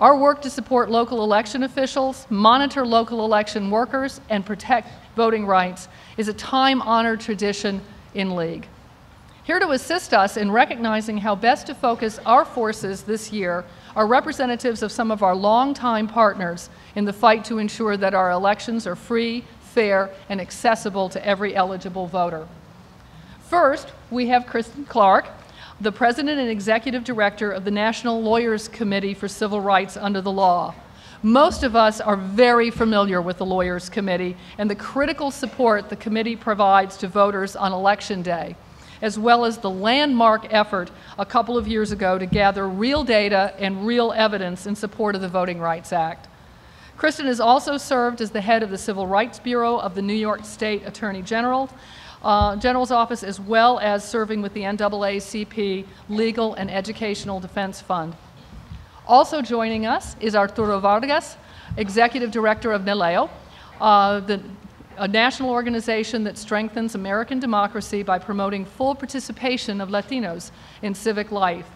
Our work to support local election officials, monitor local election workers, and protect voting rights is a time-honored tradition in League. Here to assist us in recognizing how best to focus our forces this year are representatives of some of our longtime partners in the fight to ensure that our elections are free, fair, and accessible to every eligible voter. First, we have Kristen Clark, the President and Executive Director of the National Lawyers Committee for Civil Rights under the law. Most of us are very familiar with the Lawyers Committee and the critical support the committee provides to voters on Election Day, as well as the landmark effort a couple of years ago to gather real data and real evidence in support of the Voting Rights Act. Kristen has also served as the head of the Civil Rights Bureau of the New York State Attorney General uh, General's Office, as well as serving with the NAACP Legal and Educational Defense Fund. Also joining us is Arturo Vargas, Executive Director of NALEO, uh, the, a national organization that strengthens American democracy by promoting full participation of Latinos in civic life.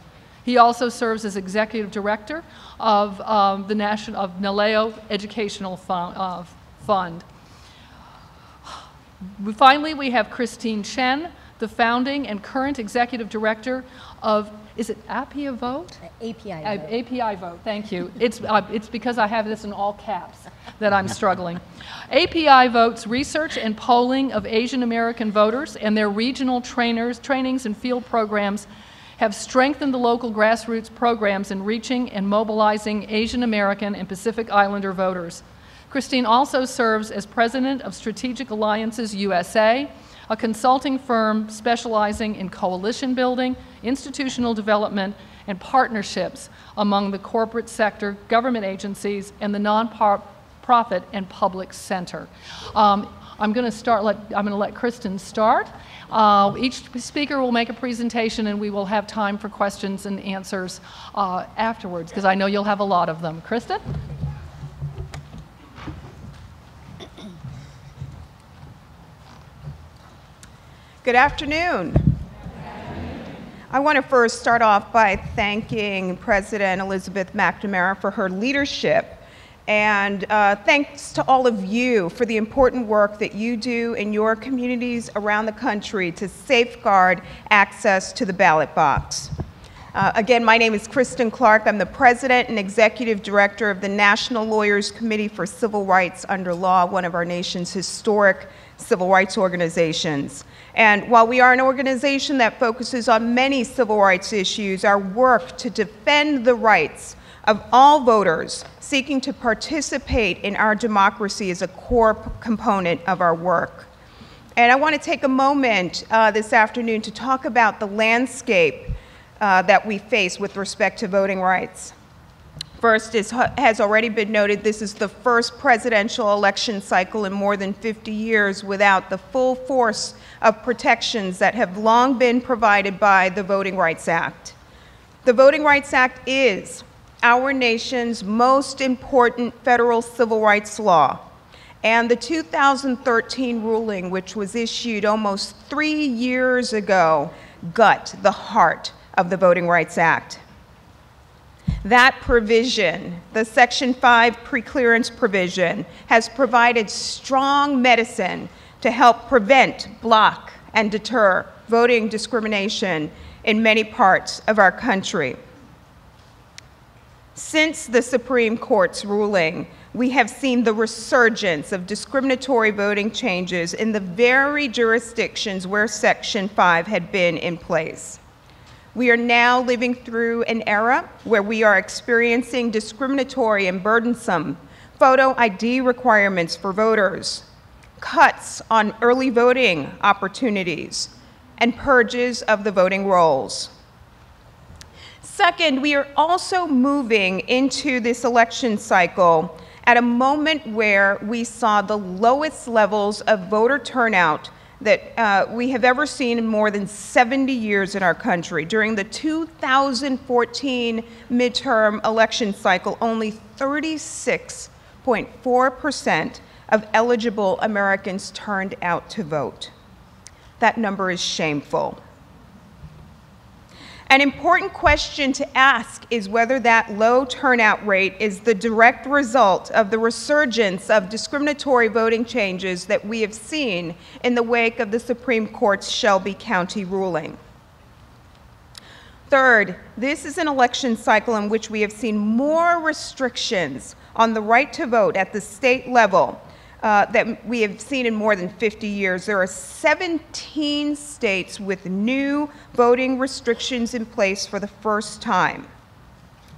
He also serves as Executive Director of um, the National, of NALEO Educational. Uh, Fund. Finally, we have Christine Chen, the founding and current executive director of, is it Appia Vote? API Uh, vote. API Vote, thank you. It's, uh, it's because I have this in all caps that I'm struggling. API Vote's research and polling of Asian American voters and their regional trainers, trainings and field programs have strengthened the local grassroots programs in reaching and mobilizing Asian American and Pacific Islander voters. Christine also serves as president of Strategic Alliances USA, a consulting firm specializing in coalition building, institutional development, and partnerships among the corporate sector, government agencies, and the nonprofit and public center. Um, I'm going to start. Let, I'm going to let Kristen start. Uh, each speaker will make a presentation, and we will have time for questions and answers uh, afterwards, because I know you'll have a lot of them. Kristen. Good afternoon. I want to first start off by thanking President Elisabeth MacNamara for her leadership. And uh, thanks to all of you for the important work that you do in your communities around the country to safeguard access to the ballot box. Uh, again, my name is Kristen Clark. I'm the President and Executive Director of the National Lawyers Committee for Civil Rights Under Law, one of our nation's historic civil rights organizations. And while we are an organization that focuses on many civil rights issues, our work to defend the rights of all voters seeking to participate in our democracy is a core component of our work. And I want to take a moment uh, this afternoon to talk about the landscape uh, that we face with respect to voting rights. First, as has already been noted, this is the first presidential election cycle in more than 50 years without the full force of protections that have long been provided by the Voting Rights Act. The Voting Rights Act is our nation's most important federal civil rights law. And the 2013 ruling, which was issued almost three years ago, gut the heart of the Voting Rights Act. That provision, the Section 5 preclearance provision, has provided strong medicine to help prevent, block, and deter voting discrimination in many parts of our country. Since the Supreme Court's ruling, we have seen the resurgence of discriminatory voting changes in the very jurisdictions where Section 5 had been in place. We are now living through an era where we are experiencing discriminatory and burdensome photo ID requirements for voters, cuts on early voting opportunities, and purges of the voting rolls. Second, we are also moving into this election cycle at a moment where we saw the lowest levels of voter turnout that uh, we have ever seen in more than 70 years in our country. During the 2014 midterm election cycle, only 36.4% of eligible Americans turned out to vote. That number is shameful. An important question to ask is whether that low turnout rate is the direct result of the resurgence of discriminatory voting changes that we have seen in the wake of the Supreme Court's Shelby County ruling. Third, this is an election cycle in which we have seen more restrictions on the right to vote at the state level uh, that we have seen in more than 50 years. There are 17 states with new voting restrictions in place for the first time.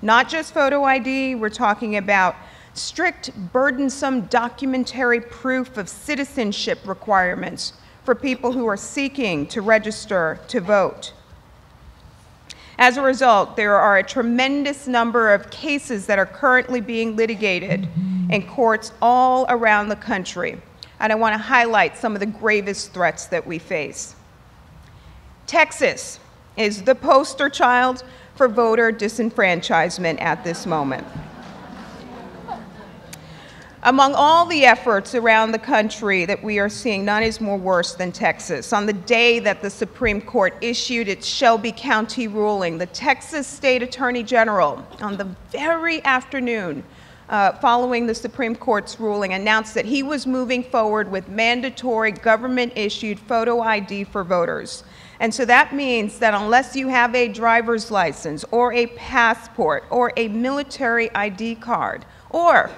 Not just photo ID, we're talking about strict, burdensome documentary proof of citizenship requirements for people who are seeking to register to vote. As a result, there are a tremendous number of cases that are currently being litigated in courts all around the country. And I want to highlight some of the gravest threats that we face. Texas is the poster child for voter disenfranchisement at this moment. Among all the efforts around the country that we are seeing, none is more worse than Texas. On the day that the Supreme Court issued its Shelby County ruling, the Texas State Attorney General, on the very afternoon uh, following the Supreme Court's ruling, announced that he was moving forward with mandatory government issued photo ID for voters. And so that means that unless you have a driver's license or a passport or a military ID card or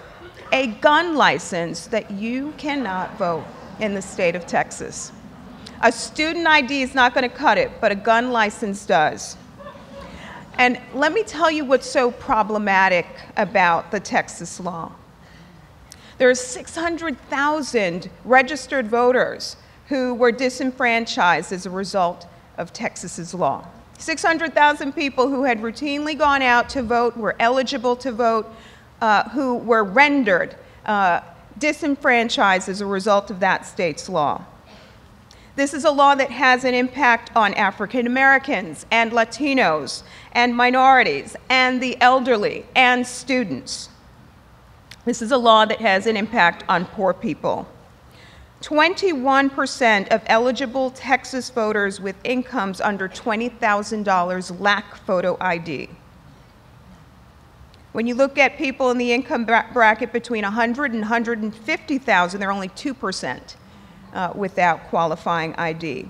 a gun license that you cannot vote in the state of Texas. A student ID is not going to cut it, but a gun license does. And let me tell you what's so problematic about the Texas law. There are 600,000 registered voters who were disenfranchised as a result of Texas's law. 600,000 people who had routinely gone out to vote, were eligible to vote, uh, who were rendered uh, disenfranchised as a result of that state's law. This is a law that has an impact on African Americans and Latinos and minorities and the elderly and students. This is a law that has an impact on poor people. 21% of eligible Texas voters with incomes under $20,000 lack photo ID. When you look at people in the income bracket between 100 and 150,000, they're only 2% uh, without qualifying ID.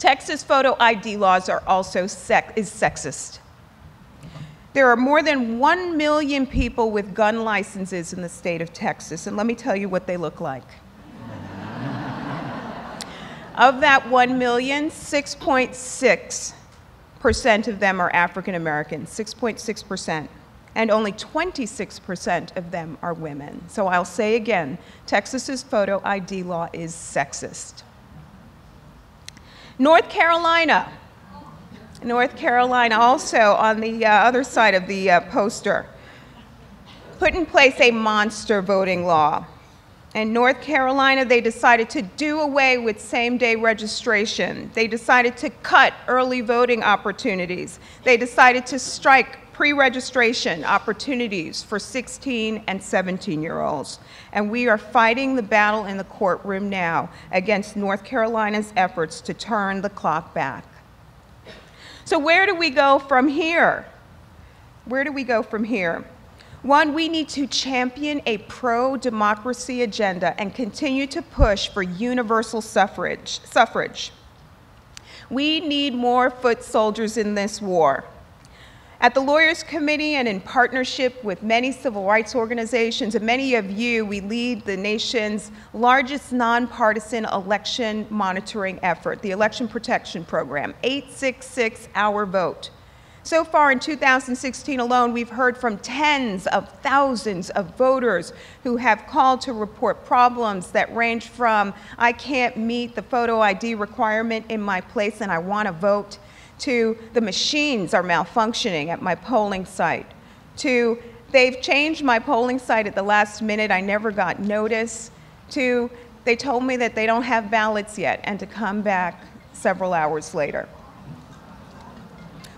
Texas photo ID laws are also is sexist. There are more than 1 million people with gun licenses in the state of Texas, and let me tell you what they look like. of that 1 million, 6.6% of them are African Americans, 6.6% and only 26% of them are women. So I'll say again Texas's photo ID law is sexist. North Carolina. North Carolina, also on the uh, other side of the uh, poster, put in place a monster voting law. In North Carolina, they decided to do away with same day registration. They decided to cut early voting opportunities. They decided to strike pre-registration opportunities for 16 and 17 year olds. And we are fighting the battle in the courtroom now against North Carolina's efforts to turn the clock back. So where do we go from here? Where do we go from here? One, we need to champion a pro-democracy agenda and continue to push for universal suffrage. suffrage. We need more foot soldiers in this war. At the Lawyers Committee and in partnership with many civil rights organizations and many of you, we lead the nation's largest nonpartisan election monitoring effort, the Election Protection Program, 866 Our Vote. So far in 2016 alone, we've heard from tens of thousands of voters who have called to report problems that range from, I can't meet the photo ID requirement in my place and I want to vote, to the machines are malfunctioning at my polling site, to they've changed my polling site at the last minute, I never got notice, to they told me that they don't have ballots yet, and to come back several hours later.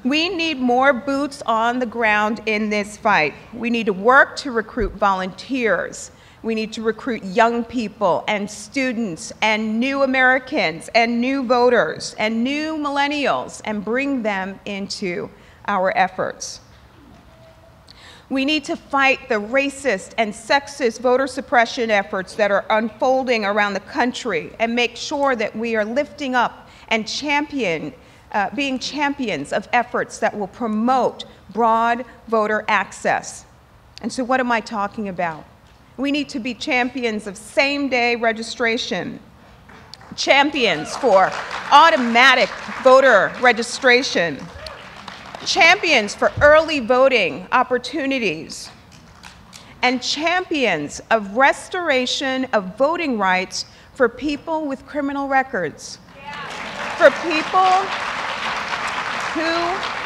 We need more boots on the ground in this fight. We need to work to recruit volunteers We need to recruit young people and students and new Americans and new voters and new millennials and bring them into our efforts. We need to fight the racist and sexist voter suppression efforts that are unfolding around the country and make sure that we are lifting up and champion, uh, being champions of efforts that will promote broad voter access. And so, what am I talking about? We need to be champions of same day registration, champions for automatic voter registration. Champions for early voting opportunities, and champions of restoration of voting rights for people with criminal records. For people who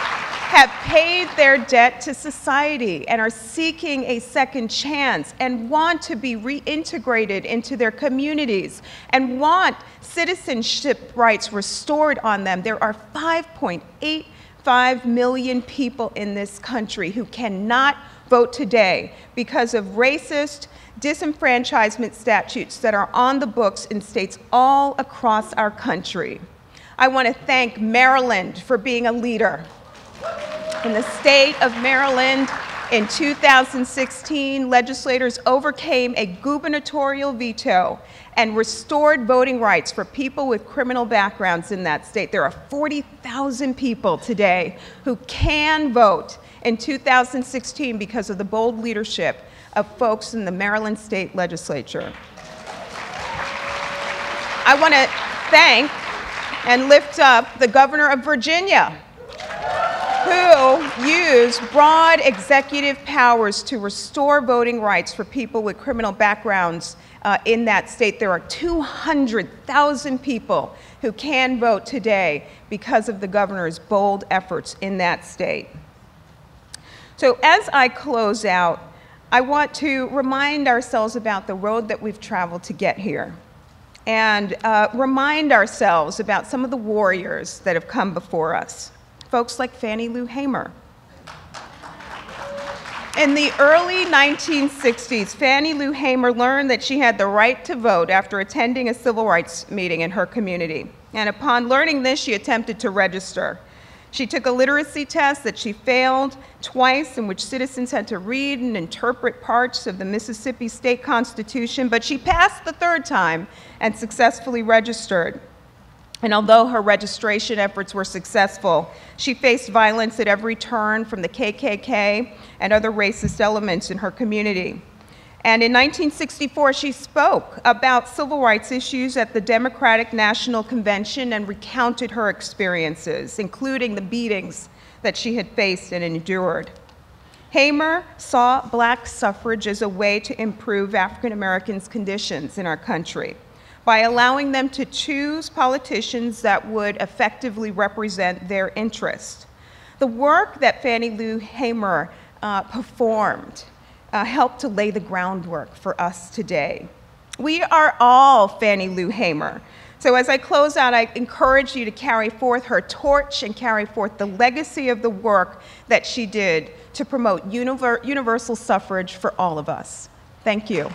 have paid their debt to society and are seeking a second chance and want to be reintegrated into their communities and want citizenship rights restored on them. There are 5.85 million people in this country who cannot vote today because of racist disenfranchisement statutes that are on the books in states all across our country. I want to thank Maryland for being a leader. In the state of Maryland, in 2016, legislators overcame a gubernatorial veto and restored voting rights for people with criminal backgrounds in that state. There are 40,000 people today who can vote in 2016 because of the bold leadership of folks in the Maryland State Legislature. I want to thank and lift up the governor of Virginia, who used broad executive powers to restore voting rights for people with criminal backgrounds uh, in that state. There are 200,000 people who can vote today because of the governor's bold efforts in that state. So, as I close out, I want to remind ourselves about the road that we've traveled to get here and uh, remind ourselves about some of the warriors that have come before us folks like Fannie Lou Hamer. In the early 1960s, Fannie Lou Hamer learned that she had the right to vote after attending a civil rights meeting in her community. And upon learning this, she attempted to register. She took a literacy test that she failed twice, in which citizens had to read and interpret parts of the Mississippi State Constitution, but she passed the third time and successfully registered. And although her registration efforts were successful, she faced violence at every turn from the KKK and other racist elements in her community. And in 1964, she spoke about civil rights issues at the Democratic National Convention and recounted her experiences, including the beatings that she had faced and endured. Hamer saw black suffrage as a way to improve African Americans' conditions in our country by allowing them to choose politicians that would effectively represent their interests. The work that Fannie Lou Hamer uh, performed uh, helped to lay the groundwork for us today. We are all Fannie Lou Hamer. So, as I close out, I encourage you to carry forth her torch and carry forth the legacy of the work that she did to promote univer universal suffrage for all of us. Thank you.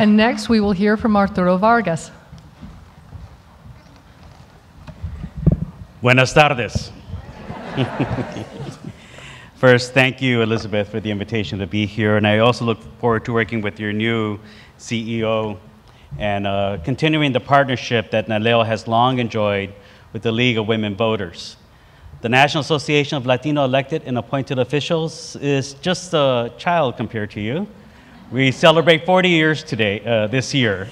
And next, we will hear from Arturo Vargas. Buenas tardes. First, thank you, Elizabeth, for the invitation to be here. And I also look forward to working with your new CEO and uh, continuing the partnership that NALEO has long enjoyed with the League of Women Voters. The National Association of Latino elected and appointed officials is just a child compared to you. We celebrate 40 years today, uh, this year.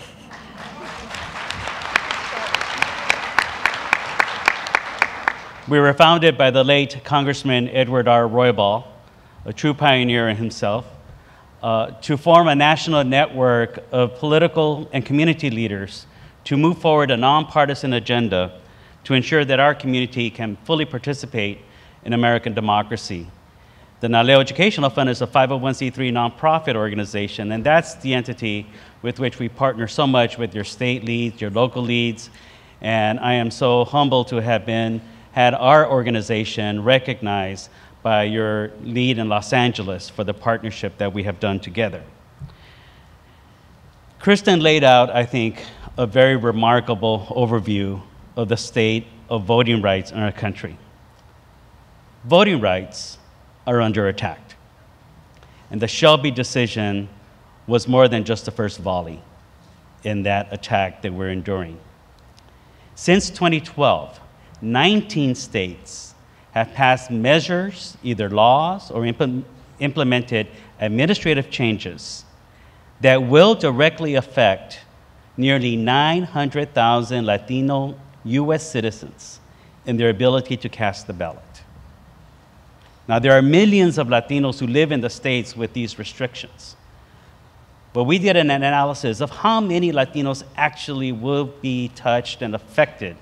We were founded by the late Congressman Edward R. Roybal, a true pioneer in himself, uh, to form a national network of political and community leaders to move forward a nonpartisan agenda to ensure that our community can fully participate in American democracy. The NALEO Educational Fund is a 501c3 nonprofit organization, and that's the entity with which we partner so much with your state leads, your local leads, And I am so humbled to have been, had our organization recognized by your lead in Los Angeles for the partnership that we have done together. Kristen laid out, I think, a very remarkable overview of the state of voting rights in our country. Voting rights are under attack. And the Shelby decision was more than just the first volley in that attack that we're enduring. Since 2012, 19 states have passed measures, either laws or impl- implemented administrative changes that will directly affect nearly 900,000 Latino US citizens in their ability to cast the ballot. Now, there are millions of Latinos who live in the States with these restrictions. But we did an analysis of how many Latinos actually will be touched and affected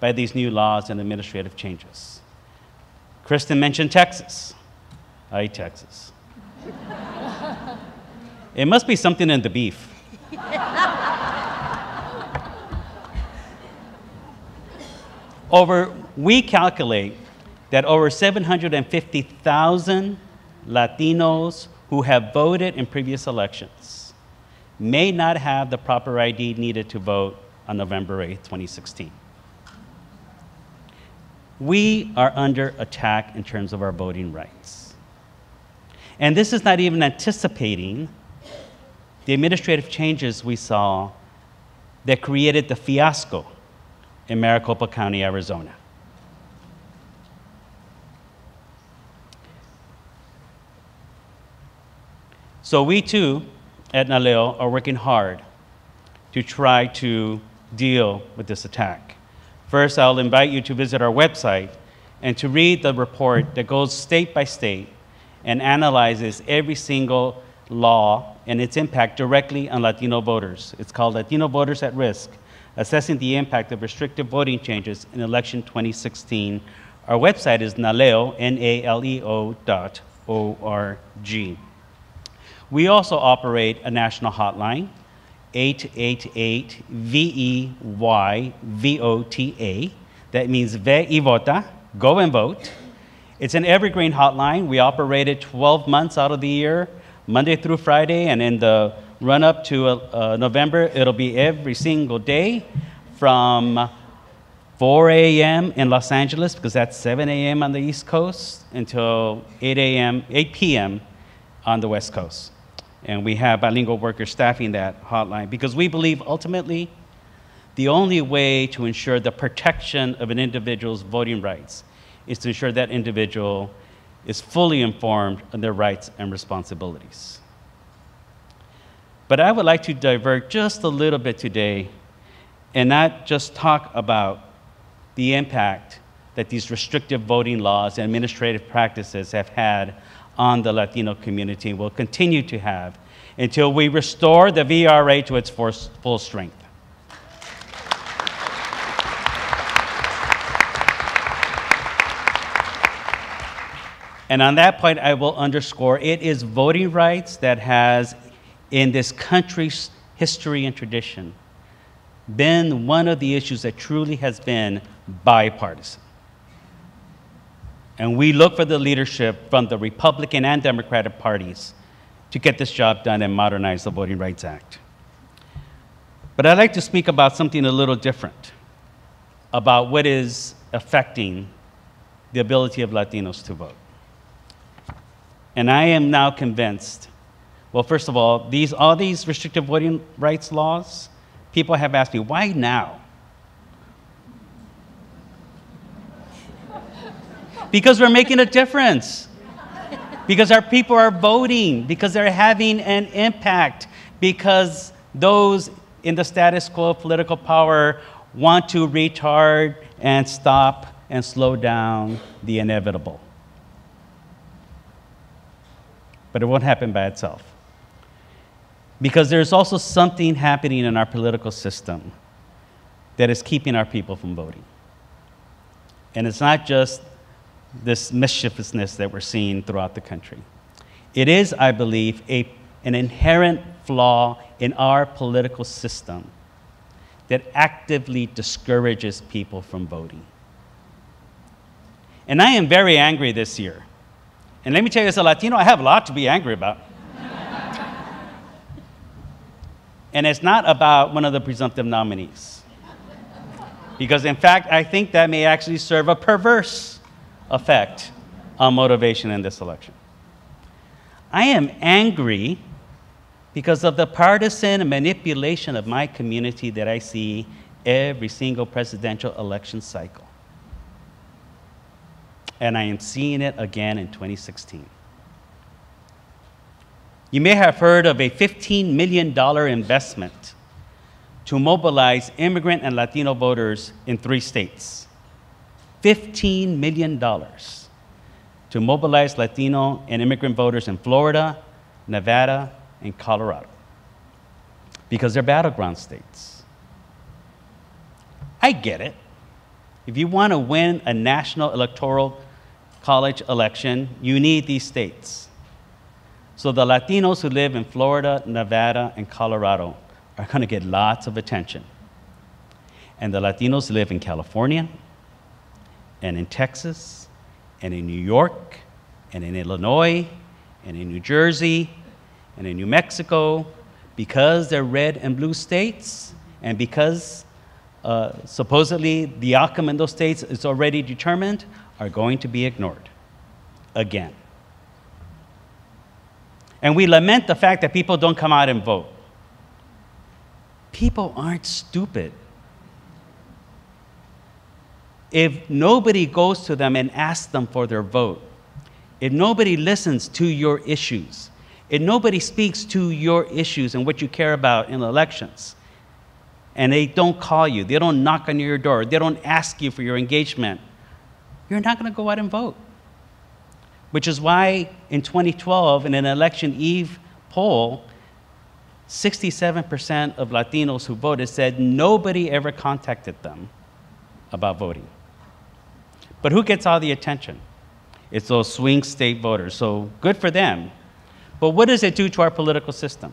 by these new laws and administrative changes. Kristen mentioned Texas. I eat Texas. it must be something in the beef. Over, we calculate that over 750,000 Latinos who have voted in previous elections may not have the proper ID needed to vote on November 8, 2016. We are under attack in terms of our voting rights. And this is not even anticipating the administrative changes we saw that created the fiasco in Maricopa County, Arizona. So we too at NALEO are working hard to try to deal with this attack. First, I'll invite you to visit our website and to read the report that goes state by state and analyzes every single law and its impact directly on Latino voters. It's called Latino Voters at Risk assessing the impact of restrictive voting changes in election 2016. Our website is naleo, N-A-L-E-O dot O-R-G. We also operate a national hotline, 888-VEY-VOTA. That means Ve y Vota, go and vote. It's an evergreen hotline. We operate it 12 months out of the year, Monday through Friday, and in the run up to uh, November, it'll be every single day from 4 a.m. in Los Angeles, because that's 7 a.m. on the East Coast, until 8 a.m., 8 p.m. on the West Coast. And we have bilingual workers staffing that hotline because we believe ultimately the only way to ensure the protection of an individual's voting rights is to ensure that individual is fully informed on their rights and responsibilities. But I would like to divert just a little bit today and not just talk about the impact that these restrictive voting laws and administrative practices have had on the Latino community and will continue to have until we restore the VRA to its full strength. And on that point, I will underscore it is voting rights that has in this country's history and tradition been one of the issues that truly has been bipartisan. And we look for the leadership from the Republican and Democratic parties to get this job done and modernize the Voting Rights Act. But I'd like to speak about something a little different about what is affecting the ability of Latinos to vote. And I am now convinced well, first of all, these, all these restrictive voting rights laws, people have asked me, why now? Because we're making a difference. Because our people are voting, because they're having an impact, because those in the status quo political power want to retard and stop and slow down the inevitable. But it won't happen by itself. Because there's also something happening in our political system that is keeping our people from voting. And it's not just this mischievousness that we're seeing throughout the country. It is, I believe, a, an inherent flaw in our political system that actively discourages people from voting. And I am very angry this year. And let me tell you, as a Latino, I have a lot to be angry about. and it's not about one of the presumptive nominees. Because, in fact, I think that may actually serve a perverse effect on motivation in this election. I am angry because of the partisan manipulation of my community that I see every single presidential election cycle. And I am seeing it again in 2016. You may have heard of a $15 million investment to mobilize immigrant and Latino voters in three states. $15 million to mobilize Latino and immigrant voters in Florida, Nevada, and Colorado because they're battleground states. I get it. If you want to win a national electoral college election, you need these states. So the Latinos who live in Florida, Nevada, and Colorado are going to get lots of attention. And the Latinos who live in California, and in Texas, and in New York, and in Illinois, and in New Jersey, and in New Mexico, because they're red and blue states, and because uh, supposedly the outcome in those states is already determined, are going to be ignored again. And we lament the fact that people don't come out and vote. People aren't stupid. If nobody goes to them and asks them for their vote, if nobody listens to your issues, if nobody speaks to your issues and what you care about in elections, and they don't call you, they don't knock on your door, they don't ask you for your engagement, you're not going to go out and vote. Which is why in 2012, in an election eve poll, 67% of Latinos who voted said nobody ever contacted them about voting. But who gets all the attention? It's those swing state voters. So good for them. But what does it do to our political system?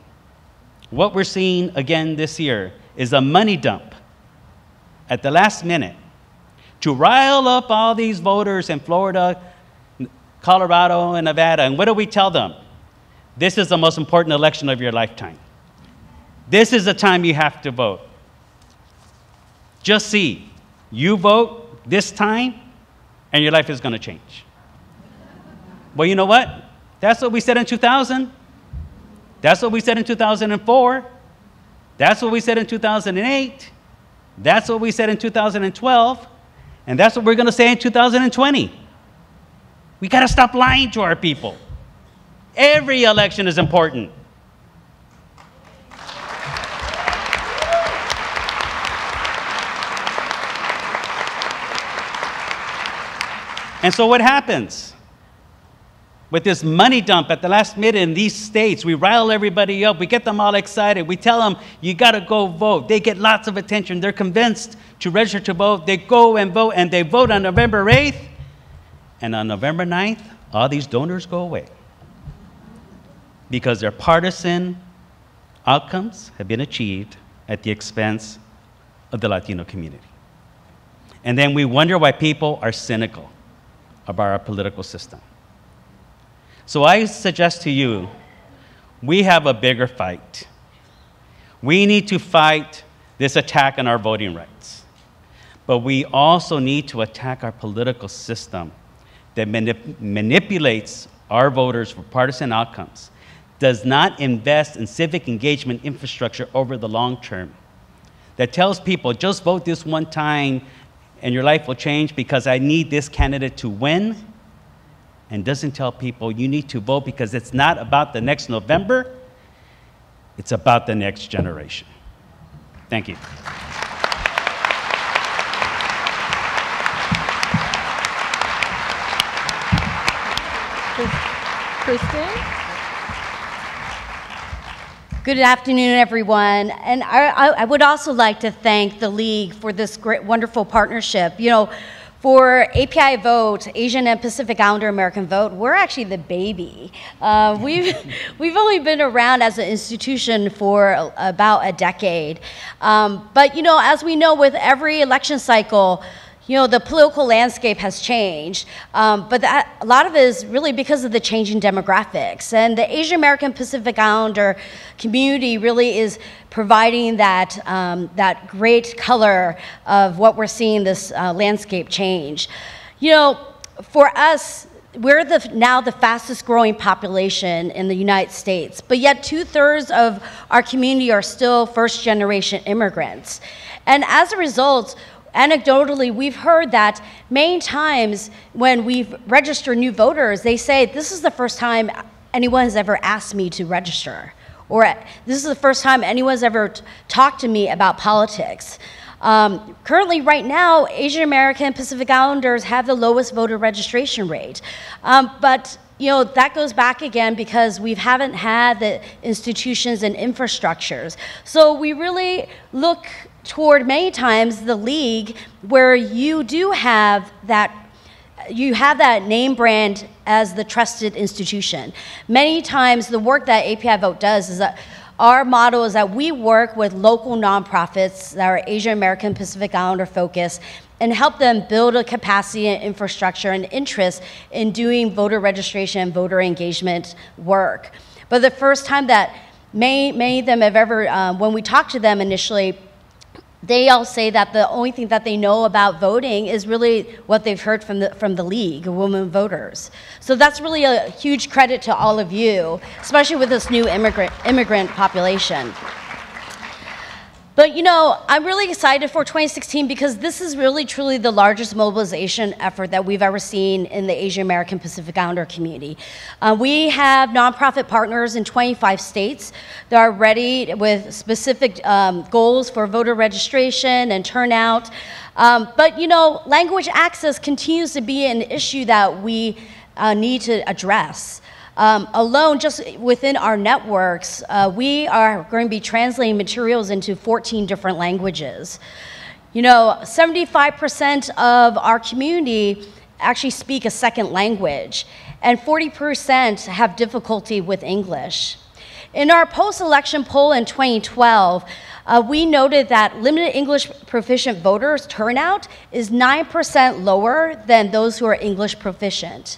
What we're seeing again this year is a money dump at the last minute to rile up all these voters in Florida, Colorado, and Nevada. And what do we tell them? This is the most important election of your lifetime. This is the time you have to vote. Just see, you vote this time, and your life is going to change. Well, you know what? That's what we said in 2000. That's what we said in 2004. That's what we said in 2008. That's what we said in 2012. And that's what we're going to say in 2020. We got to stop lying to our people. Every election is important. And so what happens? With this money dump at the last minute in these states, we rile everybody up, we get them all excited, we tell them, you gotta go vote. They get lots of attention, they're convinced to register to vote, they go and vote, and they vote on November 8th, and on November 9th, all these donors go away. Because their partisan outcomes have been achieved at the expense of the Latino community. And then we wonder why people are cynical about our political system. So I suggest to you, we have a bigger fight. We need to fight this attack on our voting rights. But we also need to attack our political system that manip- manipulates our voters for partisan outcomes, does not invest in civic engagement infrastructure over the long term, that tells people just vote this one time and your life will change because I need this candidate to win, and doesn't tell people you need to vote because it's not about the next November, it's about the next generation. Thank you. Christine? Good afternoon, everyone. And I, I, would also like to thank the League for this great, wonderful partnership. You know, for API Vote, Asian and Pacific Islander American Vote, we're actually the baby. Uh, we've, we've only been around as an institution for about a decade. Um, but, you know, as we know, with every election cycle, you know, the political landscape has changed, um, but that, a lot of it is really because of the changing demographics. And the Asian American Pacific Islander community really is providing that, um, that great color of what we're seeing this uh, landscape change. You know, for us, we're the, now the fastest growing population in the United States, but yet two thirds of our community are still first generation immigrants. And as a result, anecdotally, we've heard that many times when we've new voters, they say, This is the first time anyone has ever asked me to register. Or this is the first time anyone's ever talked to me about politics. Um, currently, right now, Asian American Pacific Islanders have the lowest voter registration rate. Um, but you know, that goes back again because we haven't had the institutions and infrastructures. So we really look toward many times the league where you do have that you have that name brand as the trusted institution. Many times the work that API Vote does is that our model is that we work with local nonprofits that are Asian American Pacific Islander focused and help them build a capacity and infrastructure and interest in doing voter registration and voter engagement work. But the first time that many, many of them have ever, um, when we talked to them initially, they all say that the only thing that they know about voting is really what they've heard from the, from the League of Women Voters. So that's really a huge credit to all of you, especially with this new immigrant, immigrant population. But you know, I'm really excited for 2016 because this is really truly the largest mobilization effort that we've ever seen in the Asian American Pacific Islander community. Uh, we have nonprofit partners in 25 states that are ready with specific um, goals for voter registration and turnout. Um, but you know, language access continues to be an issue that we uh, need to address. Um, alone, just within our networks, uh, we are going to be translating materials into 14 different languages. You know, 75% of our community actually speak a second language, and 40% have difficulty with English. In our post election poll in 2012, uh, we noted that limited English proficient voters' turnout is 9% lower than those who are English proficient.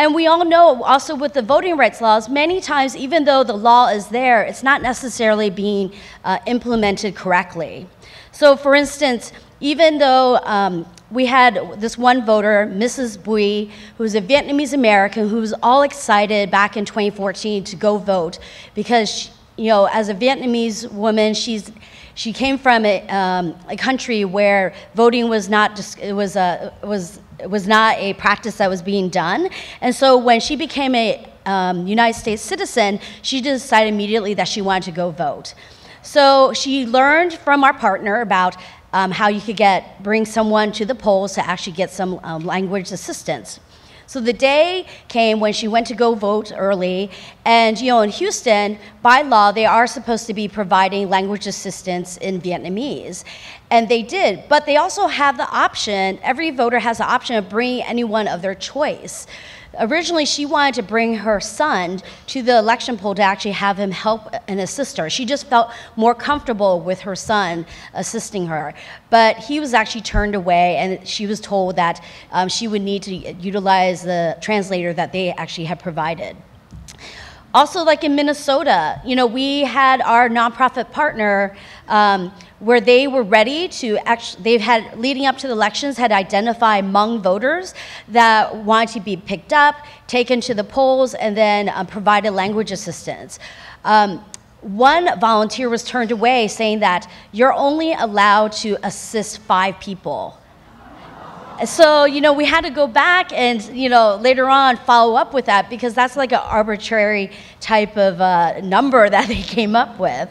And we all know also with the voting rights laws, many times, even though the law is there, it's not necessarily being uh, implemented correctly. So, for instance, even though um, we had this one voter, Mrs. Bui, who's a Vietnamese American who was all excited back in 2014 to go vote because, she, you know, as a Vietnamese woman, she's she came from a, um, a country where voting was not just, it was a, was was not a practice that was being done. And so when she became a um, United States citizen, she decided immediately that she wanted to go vote. So she learned from our partner about um, how you could get bring someone to the polls to actually get some um, language assistance. So the day came when she went to go vote early, and you know, in Houston, by law, they are supposed to be providing language assistance in Vietnamese. And they did, but they also have the option, every voter has the option of bringing anyone of their choice. Originally, she wanted to bring her son to the election poll to actually have him help and assist her. She just felt more comfortable with her son assisting her. But he was actually turned away, and she was told that um, she would need to utilize the translator that they actually had provided. Also, like in Minnesota, you know, we had our nonprofit partner um, where they were ready to actually, they've had, leading up to the elections, had identified Hmong voters that wanted to be picked up, taken to the polls, and then um, provided language assistance. Um, one volunteer was turned away saying that you're only allowed to assist five people so you know we had to go back and you know later on follow up with that because that's like an arbitrary type of uh, number that they came up with.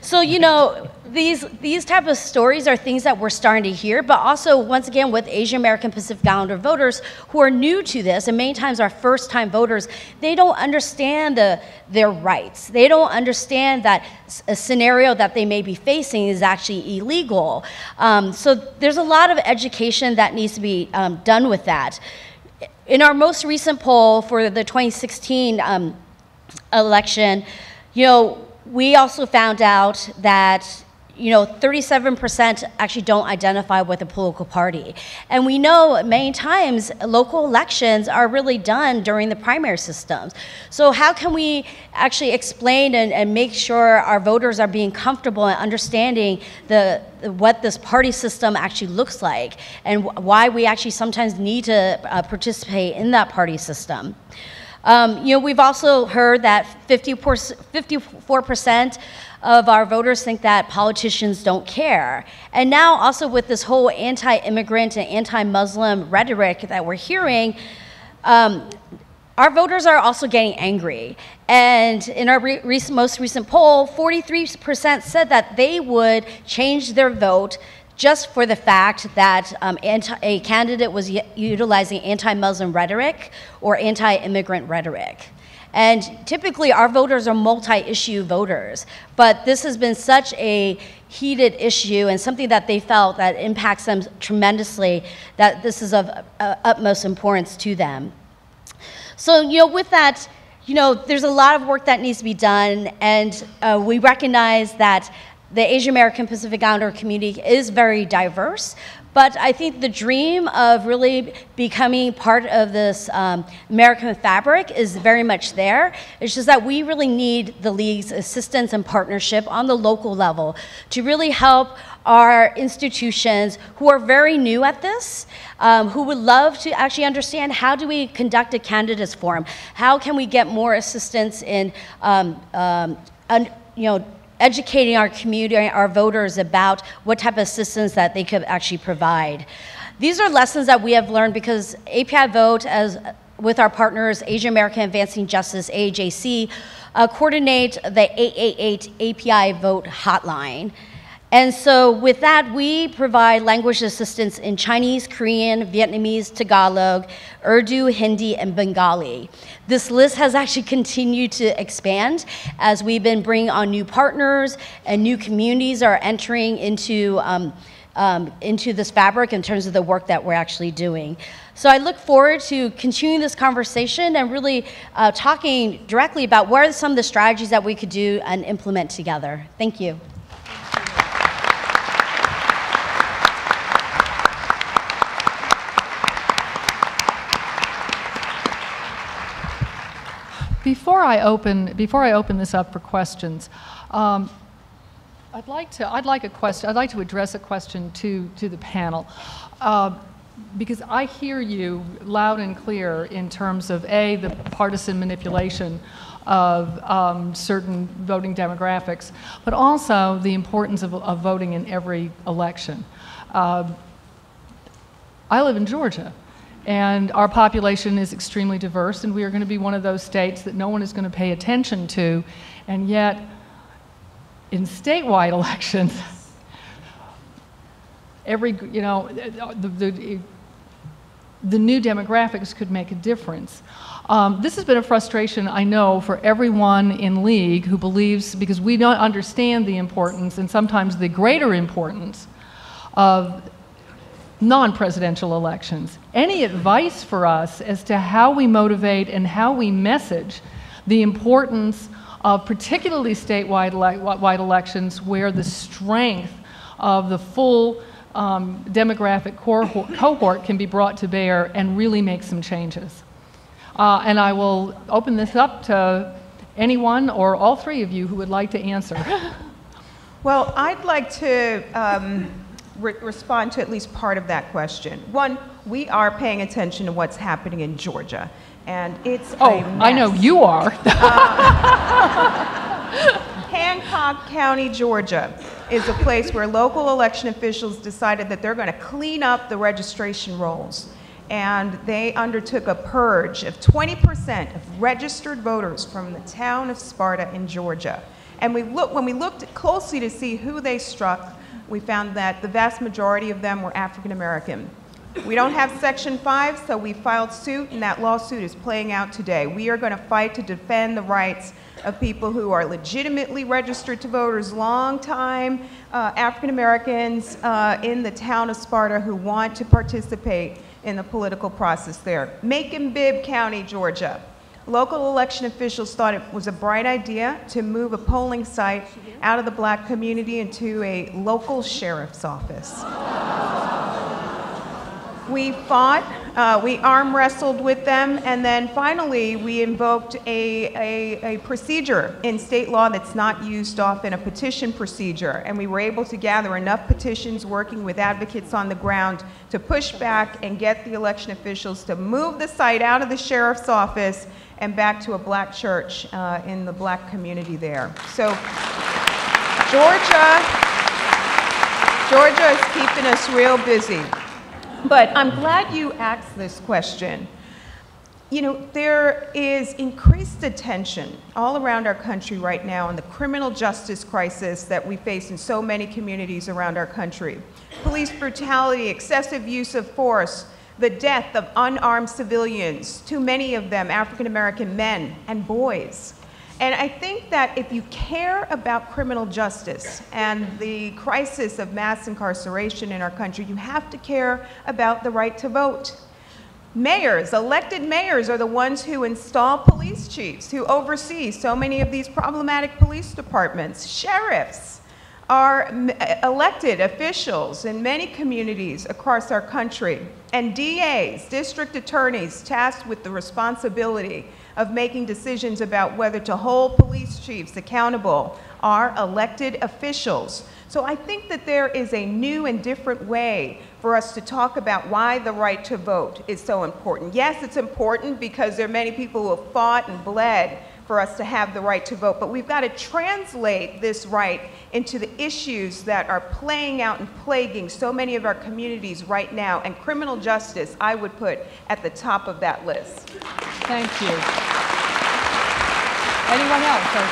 So you know these these type of stories are things that we're starting to hear, but also once again with Asian American Pacific Islander voters who are new to this and many times are first time voters, they don't understand the, their rights. They don't understand that a scenario that they may be facing is actually illegal. Um, so there's a lot of education that needs to be um, done with that. In our most recent poll for the 2016 um, election, you know, we also found out that you know, 37% actually don't identify with a political party. And we know many times local elections are really done during the primary systems. So how can we actually explain and, and make sure our voters are being comfortable and understanding the, what this party system actually looks like and why we actually sometimes need to uh, participate in that party system? Um, you know, we've also heard that 54% of our voters think that politicians don't care. And now, also with this whole anti immigrant and anti Muslim rhetoric that we're hearing, um, our voters are also getting angry. And in our re recent, most recent poll, 43% said that they would change their vote just for the fact that um, a candidate was utilizing anti Muslim rhetoric or anti immigrant rhetoric. And typically, our voters are multi issue voters, but this has been such a heated issue and something that they felt that impacts them tremendously that this is of uh, utmost importance to them. So, you know, with that, you know, there's a lot of work that needs to be done, and uh, we recognize that the Asian American Pacific Islander community is very diverse, but I think the dream of really becoming part of this um, American fabric is very much there. It's just that we really need the League's assistance and partnership on the local level to really help our institutions who are very new at this, um, who would love to actually understand how do we conduct a candidates forum? How can we get more assistance in, um, um, you know, educating our community, our voters about what type of assistance that they could actually provide. These are lessons that we have learned because API Vote, as with our partners, Asian American Advancing Justice, AAJC, uh, coordinate the 888 API Vote hotline. And so, with that, we provide language assistance in Chinese, Korean, Vietnamese, Tagalog, Urdu, Hindi, and Bengali. This list has actually continued to expand as we've been bringing on new partners and new communities are entering into, um, um, into this fabric in terms of the work that we're actually doing. So I look forward to continuing this conversation and really uh, talking directly about what are some of the strategies that we could do and implement together. Thank you. Before I open, before I open this up for questions, um, I'd like to, I'd like a question, I'd like to address a question to, to the panel. Uh, because I hear you loud and clear in terms of A, the partisan manipulation of um, certain voting demographics, but also the importance of, of voting in every election. Uh, I live in Georgia. And our population is extremely diverse, and we are going to be one of those states that no one is going to pay attention to. And yet, in statewide elections, every, you know, the, the, the new demographics could make a difference. Um, this has been a frustration, I know, for everyone in League who believes, because we don't understand the importance and sometimes the greater importance of non presidential elections. Any advice for us as to how we motivate and how we message the importance of particularly statewide ele elections where the strength of the full um, demographic cohort can be brought to bear and really make some changes. Uh, and I will open this up to anyone or all three of you who would like to answer. well, I'd like to um, re respond to at least part of that question. One, we are paying attention to what's happening in Georgia, and it's oh, I know you are. uh, Hancock County, Georgia is a place where local election officials decided that they're going to clean up the registration rolls. And they undertook a purge of 20% of registered voters from the town of Sparta in Georgia. And we look, when we looked closely to see who they struck, we found that the vast majority of them were African American. We don't have Section 5, so we filed suit, and that lawsuit is playing out today. We are going to fight to defend the rights of people who are legitimately registered to voters, long time uh, African Americans uh, in the town of Sparta who want to participate in the political process there. Macon Bibb County, Georgia. Local election officials thought it was a bright idea to move a polling site out of the black community into a local sheriff's office. We fought, uh, we arm wrestled with them, and then finally we invoked a, a, a, procedure in state law that's not used often, a petition procedure. And we were able to gather enough petitions working with advocates on the ground to push back and get the election officials to move the site out of the sheriff's office and back to a black church uh, in the black community there. So, Georgia, Georgia is keeping us real busy. But I'm glad you asked this question. You know, there is increased attention all around our country right now on the criminal justice crisis that we face in so many communities around our country. Police brutality, excessive use of force, the death of unarmed civilians, too many of them African American men and boys. And I think that if you care about criminal justice and the crisis of mass incarceration in our country, you have to care about the right to vote. Mayors, elected mayors, are the ones who install police chiefs, who oversee so many of these problematic police departments. Sheriffs are elected officials in many communities across our country. And DAs, district attorneys, tasked with the responsibility of making decisions about whether to hold police chiefs accountable are elected officials. So I think that there is a new and different way for us to talk about why the right to vote is so important. Yes, it's important because there are many people who have fought and bled for us to have the right to vote. But we've got to translate this right into the issues that are playing out and plaguing so many of our communities right now. And criminal justice, I would put at the top of that list. Thank you. Anyone else? Or,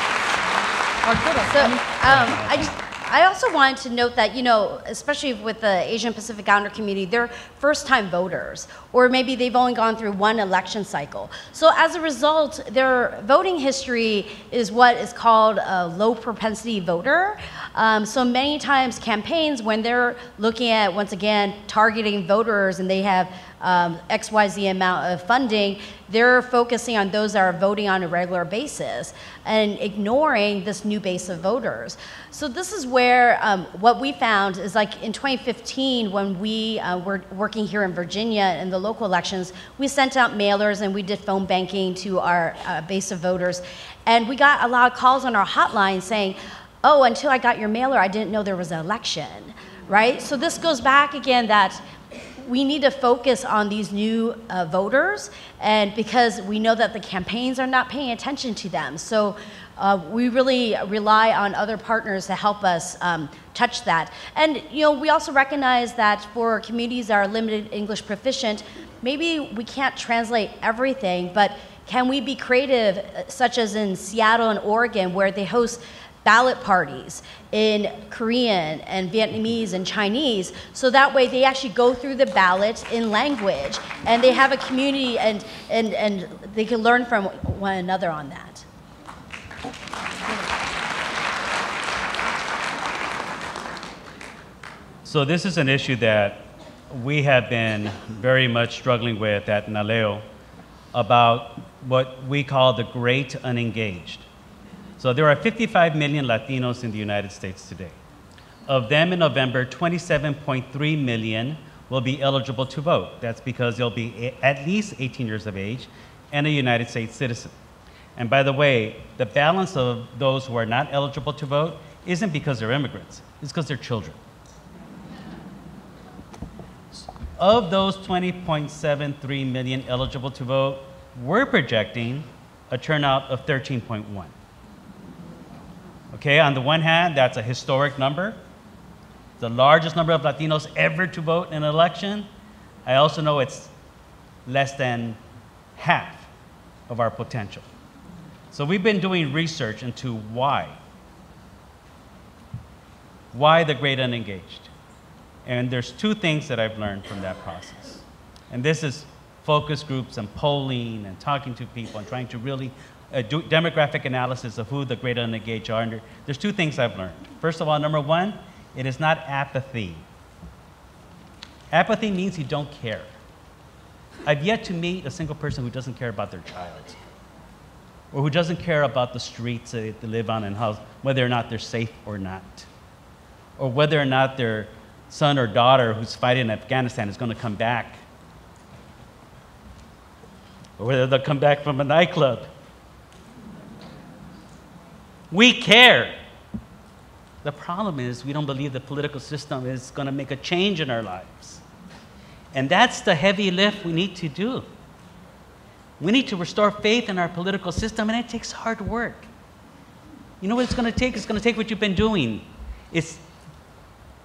or so, um, I just I also wanted to note that, you know, especially with the Asian Pacific Islander community, they're first time voters, or maybe they've only gone through one election cycle. So as a result, their voting history is what is called a low propensity voter. Um, so many times campaigns, when they're looking at, once again, targeting voters and they have um, XYZ amount of funding, they're focusing on those that are voting on a regular basis and ignoring this new base of voters. So this is where um, what we found is like in 2015 when we uh, were working here in Virginia in the local elections, we sent out mailers and we did phone banking to our uh, base of voters. And we got a lot of calls on our hotline saying, oh, until I got your mailer, I didn't know there was an election, right? So this goes back again that we need to focus on these new uh, voters, and because we know that the campaigns are not paying attention to them. So uh, we really rely on other partners to help us um, touch that. And you know, we also recognize that for communities that are limited English proficient, maybe we can't translate everything, but can we be creative, uh, such as in Seattle and Oregon, where they host ballot parties in Korean and Vietnamese and Chinese. So that way they actually go through the ballot in language and they have a community and, and, and they can learn from one another on that. So this is an issue that we have been very much struggling with at NALEO about what we call the great unengaged. So there are 55 million Latinos in the United States today. Of them in November, 27.3 million will be eligible to vote. That's because they'll be at least 18 years of age and a United States citizen. And by the way, the balance of those who are not eligible to vote isn't because they're immigrants, it's because they're children. Of those 20.73 million eligible to vote, we're projecting a turnout of 13.1. Okay, on the one hand, that's a historic number, the largest number of Latinos ever to vote in an election. I also know it's less than half of our potential. So we've been doing research into why. Why the great unengaged? And there's two things that I've learned from that process. And this is focus groups and polling and talking to people and trying to really do demographic analysis of who the great unengaged are. There's two things I've learned. First of all, number one, it is not apathy. Apathy means you don't care. I've yet to meet a single person who doesn't care about their child or who doesn't care about the streets that they live on and how, whether or not they're safe or not, or whether or not their son or daughter who's fighting in Afghanistan is going to come back, or whether they'll come back from a nightclub. We care. The problem is we don't believe the political system is going to make a change in our lives. And that's the heavy lift we need to do. We need to restore faith in our political system, and it takes hard work. You know what it's going to take? It's going to take what you've been doing. It's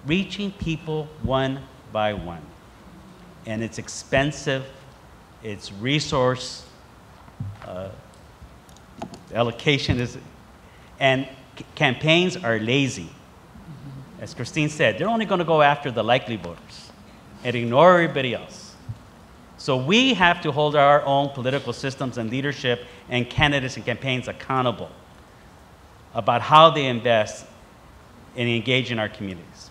reaching people one by one. And it's expensive, it's resource, uh, allocation is, and campaigns are lazy. As Christine said, they're only going to go after the likely voters and ignore everybody else. So we have to hold our own political systems and leadership and candidates and campaigns accountable about how they invest and engage in our communities.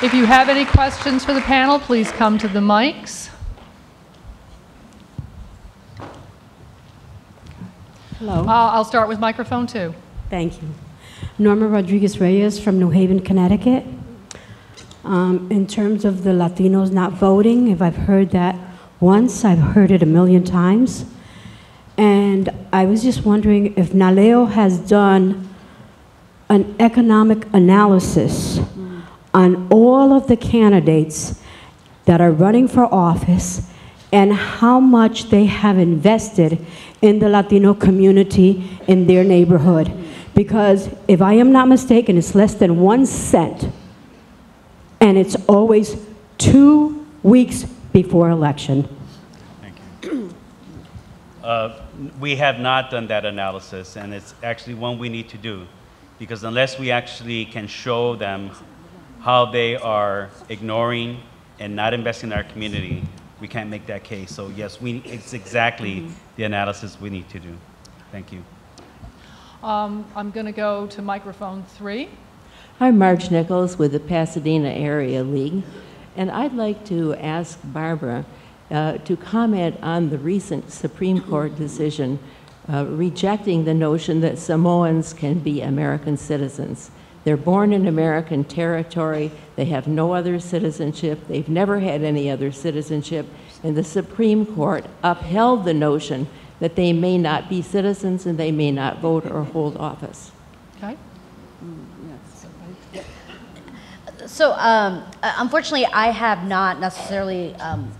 If you have any questions for the panel, please come to the mics. Hello. Uh, I'll start with microphone two. Thank you. Norma Rodriguez Reyes from New Haven, Connecticut. Um, in terms of the Latinos not voting, if I've heard that once, I've heard it a million times. And I was just wondering if NALEO has done an economic analysis on all of the candidates that are running for office and how much they have invested in the Latino community in their neighborhood. Because if I am not mistaken, it's less than one cent, and it's always two weeks before election. Thank you. Uh, we have not done that analysis, and it's actually one we need to do because unless we actually can show them how they are ignoring and not investing in our community, we can't make that case. So, yes, we, it's exactly the analysis we need to do. Thank you. Um, I'm going to go to microphone three. I'm Marge Nichols with the Pasadena Area League, and I'd like to ask Barbara uh, to comment on the recent Supreme Court decision uh, rejecting the notion that Samoans can be American citizens. They're born in American territory, they have no other citizenship, they've never had any other citizenship, and the Supreme Court upheld the notion that they may not be citizens and they may not vote or hold office. Okay. So, um, uh, unfortunately, I have not necessarily um,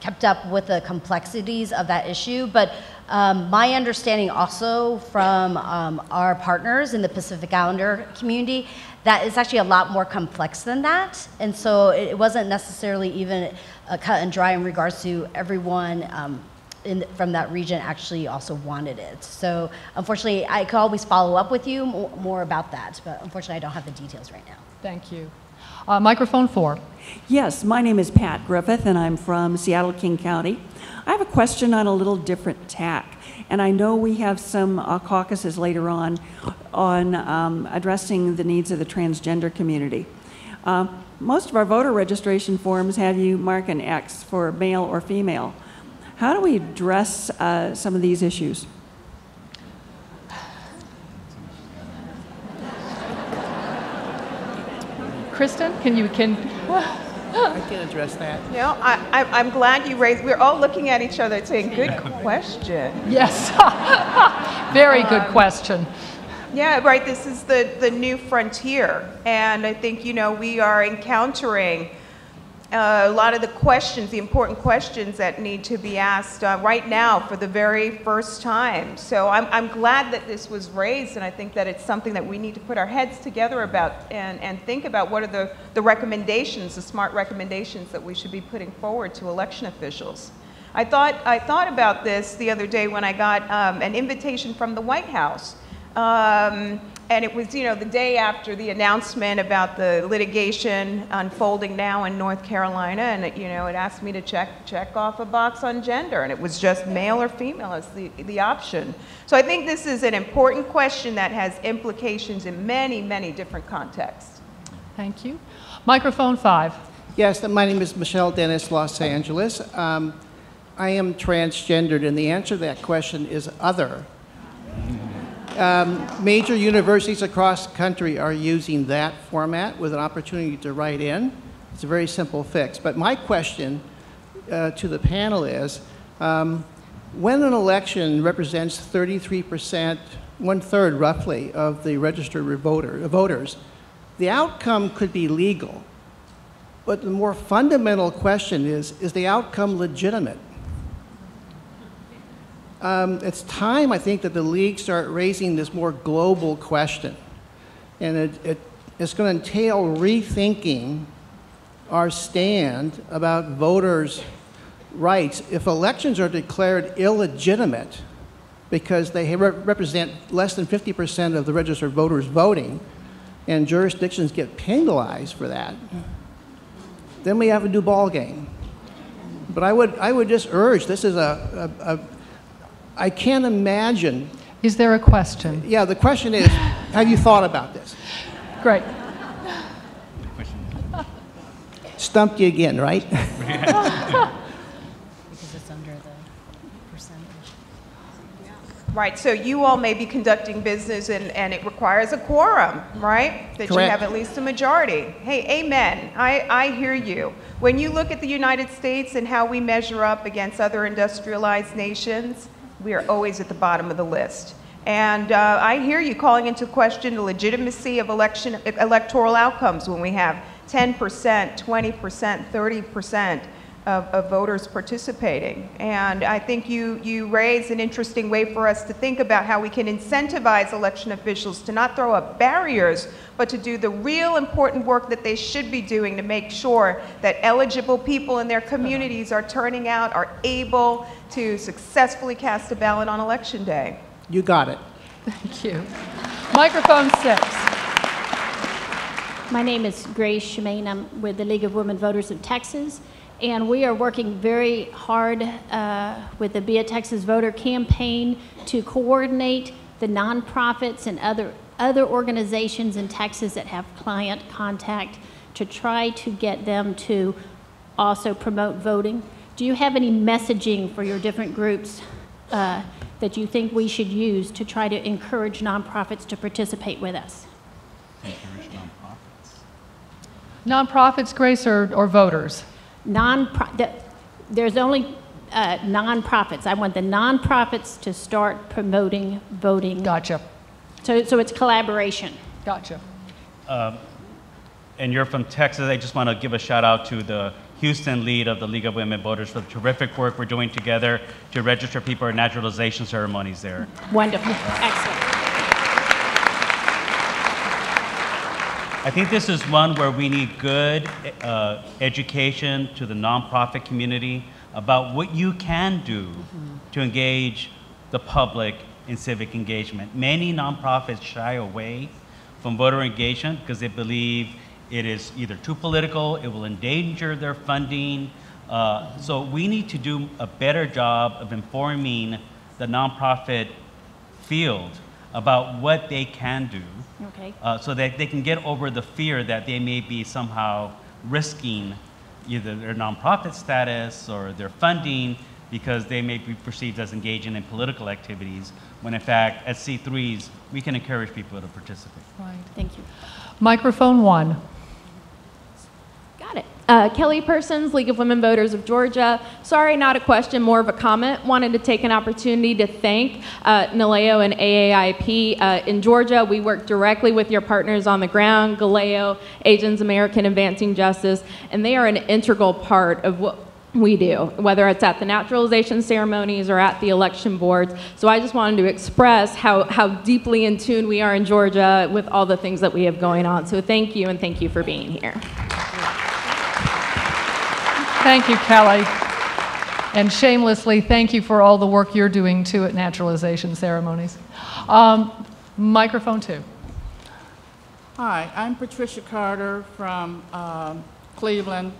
kept up with the complexities of that issue, but um, my understanding also from um, our partners in the Pacific Islander community that it's actually a lot more complex than that, and so it wasn't necessarily even a cut and dry in regards to everyone. Um, in, from that region actually also wanted it. So unfortunately, I could always follow up with you more, more about that, but unfortunately, I don't have the details right now. Thank you. Uh, microphone four. Yes, my name is Pat Griffith, and I'm from Seattle King County. I have a question on a little different tack, and I know we have some uh, caucuses later on on um, addressing the needs of the transgender community. Um, most of our voter registration forms have you mark an X for male or female. How do we address uh, some of these issues? Kristen, can you can? I can address that. You know, I, I, I'm glad you raised, we're all looking at each other saying, good question. Yes. Very good um, question. Yeah, right. This is the, the new frontier. And I think, you know, we are encountering uh, a lot of the questions, the important questions that need to be asked uh, right now for the very first time. So I'm, I'm glad that this was raised, and I think that it's something that we need to put our heads together about and, and think about what are the, the recommendations, the smart recommendations that we should be putting forward to election officials. I thought, I thought about this the other day when I got um, an invitation from the White House. Um, and it was, you know, the day after the announcement about the litigation unfolding now in North Carolina, and it, you know, it asked me to check check off a box on gender, and it was just male or female as the the option. So I think this is an important question that has implications in many, many different contexts. Thank you. Microphone five. Yes, my name is Michelle Dennis, Los Angeles. Um, I am transgendered, and the answer to that question is other. Um, major universities across the country are using that format with an opportunity to write in. It's a very simple fix. But my question uh, to the panel is, um, when an election represents 33%, one-third roughly, of the registered voter, voters, the outcome could be legal. But the more fundamental question is, is the outcome legitimate? Um, it's time, I think, that the league start raising this more global question. And it, it, it's going to entail rethinking our stand about voters' rights. If elections are declared illegitimate because they re represent less than 50% of the registered voters voting, and jurisdictions get penalized for that, then we have a new ball game. But I would, I would just urge this is a, a, a I can't imagine. Is there a question? Yeah, the question is have you thought about this? Great. Stumped you again, right? because it's under the percentage. Right, so you all may be conducting business and, and it requires a quorum, right? That you have at least a majority. Hey, amen. I, I hear you. When you look at the United States and how we measure up against other industrialized nations, we are always at the bottom of the list. And uh, I hear you calling into question the legitimacy of election electoral outcomes when we have 10%, 20%, 30% of, of, voters participating. And I think you, you raise an interesting way for us to think about how we can incentivize election officials to not throw up barriers, but to do the real important work that they should be doing to make sure that eligible people in their communities are turning out, are able to successfully cast a ballot on election day. You got it. Thank you. Microphone six. My name is Grace Shemaine. I'm with the League of Women Voters of Texas. And we are working very hard uh, with the Be a Texas Voter campaign to coordinate the nonprofits and other, other organizations in Texas that have client contact to try to get them to also promote voting. Do you have any messaging for your different groups uh, that you think we should use to try to encourage nonprofits to participate with us? Encourage nonprofits. Nonprofits, Grace, or, or voters? Non the, there's only uh, nonprofits. I want the nonprofits to start promoting voting. Gotcha. So, so it's collaboration. Gotcha. Um, and you're from Texas. I just want to give a shout out to the Houston lead of the League of Women Voters for the terrific work we're doing together to register people at naturalization ceremonies there. Wonderful. Excellent. I think this is one where we need good uh, education to the nonprofit community about what you can do mm-hmm. to engage the public in civic engagement. Many nonprofits shy away from voter engagement because they believe it is either too political, it will endanger their funding. Uh, so we need to do a better job of informing the nonprofit field about what they can do okay. uh, so that they can get over the fear that they may be somehow risking either their nonprofit status or their funding because they may be perceived as engaging in political activities when in fact at C3s we can encourage people to participate. Right. Thank you. Microphone one. Uh, Kelly Persons, League of Women Voters of Georgia. Sorry, not a question, more of a comment. Wanted to take an opportunity to thank uh, NALEO and AAIP. Uh, in Georgia, we work directly with your partners on the ground, GALEO, Asians American Advancing Justice, and they are an integral part of what we do, whether it's at the naturalization ceremonies or at the election boards. So I just wanted to express how, how deeply in tune we are in Georgia with all the things that we have going on. So thank you, and thank you for being here. Thank you, Kelly. And shamelessly, thank you for all the work you're doing too at naturalization ceremonies. Um, microphone two. Hi, I'm Patricia Carter from um, Cleveland,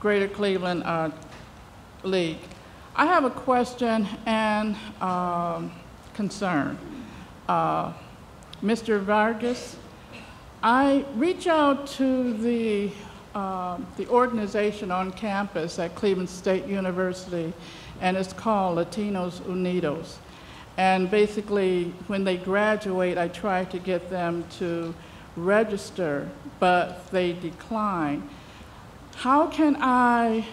Greater Cleveland uh, League. I have a question and um, concern. Uh, Mr. Vargas, I reach out to the, uh, the organization on campus at Cleveland State University, and it's called Latinos Unidos. And basically, when they graduate, I try to get them to register, but they decline. How can I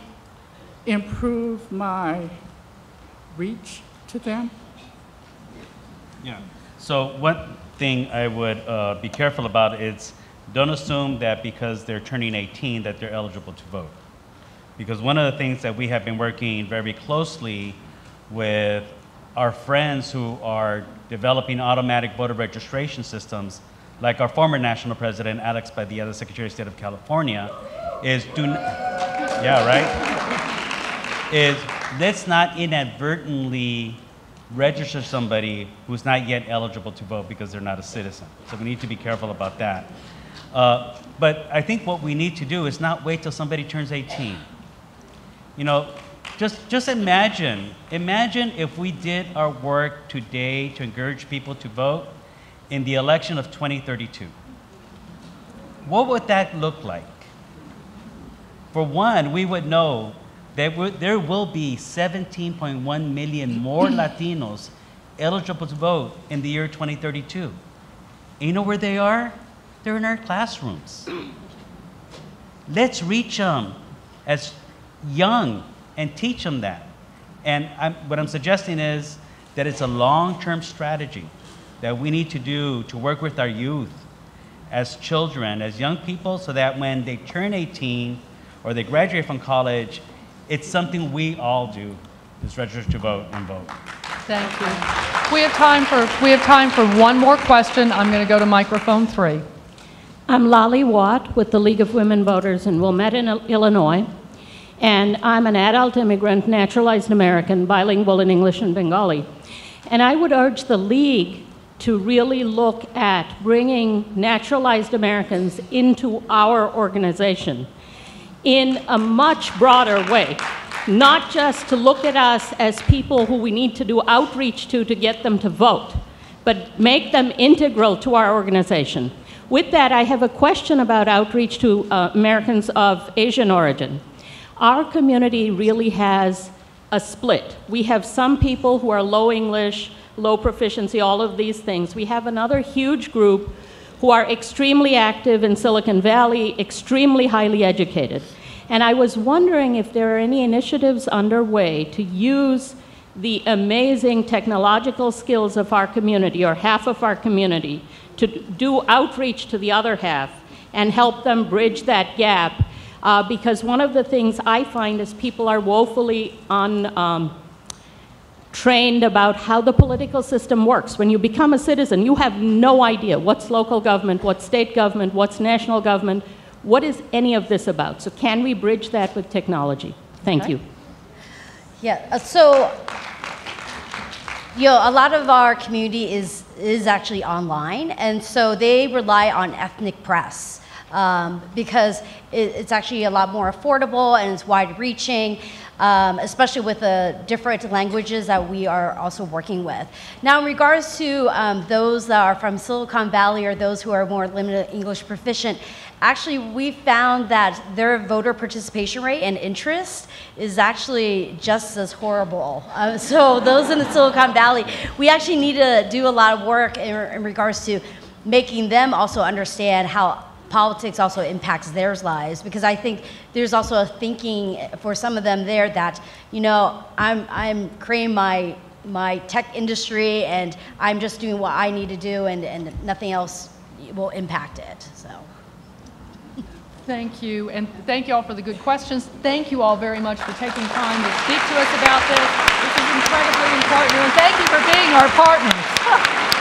improve my reach to them? Yeah. So one thing I would uh, be careful about is don't assume that because they're turning 18 that they're eligible to vote. Because one of the things that we have been working very closely with our friends who are developing automatic voter registration systems, like our former national president, Alex Padilla, the Secretary of State of California, is do, n- yeah, right? Is let's not inadvertently register somebody who's not yet eligible to vote because they're not a citizen. So we need to be careful about that. Uh, but I think what we need to do is not wait till somebody turns 18. You know, just, just imagine, imagine if we did our work today to encourage people to vote in the election of 2032. What would that look like? For one, we would know that there will be 17.1 million more Latinos eligible to vote in the year 2032. And you know where they are? They're in our classrooms. Let's reach them as young and teach them that. And I'm, what I'm suggesting is that it's a long term strategy that we need to do to work with our youth as children, as young people, so that when they turn 18 or they graduate from college, it's something we all do is register to vote and vote. Thank you. We have time for, we have time for one more question. I'm going to go to microphone three. I'm Lolly Watt with the League of Women Voters in Wilmette, in Illinois. And I'm an adult immigrant, naturalized American, bilingual in English and Bengali. And I would urge the League to really look at bringing naturalized Americans into our organization in a much broader way. Not just to look at us as people who we need to do outreach to to get them to vote, but make them integral to our organization. With that, I have a question about outreach to uh, Americans of Asian origin. Our community really has a split. We have some people who are low English, low proficiency, all of these things. We have another huge group who are extremely active in Silicon Valley, extremely highly educated. And I was wondering if there are any initiatives underway to use the amazing technological skills of our community, or half of our community, to do outreach to the other half and help them bridge that gap. Uh, because one of the things I find is people are woefully untrained um, about how the political system works. When you become a citizen, you have no idea what's local government, what's state government, what's national government. What is any of this about? So, can we bridge that with technology? Thank Okay. you. Yeah, uh, so, you know, a lot of our community is, is actually online, and so they rely on ethnic press. Um, because it, it's actually a lot more affordable and it's wide reaching, um, especially with the different languages that we are also working with. Now, in regards to um, those that are from Silicon Valley or those who are more limited English proficient, actually, we found that their voter participation rate and interest is actually just as horrible. Uh, so, those in the Silicon Valley, we actually need to do a lot of work in, in regards to making them also understand how politics also impacts their lives because I think there's also a thinking for some of them there that you know I'm I'm creating my my tech industry and I'm just doing what I need to do and, and nothing else will impact it. So Thank you, and thank you all for the good questions. Thank you all very much for taking time to speak to us about this. This is incredibly important, and thank you for being our partners.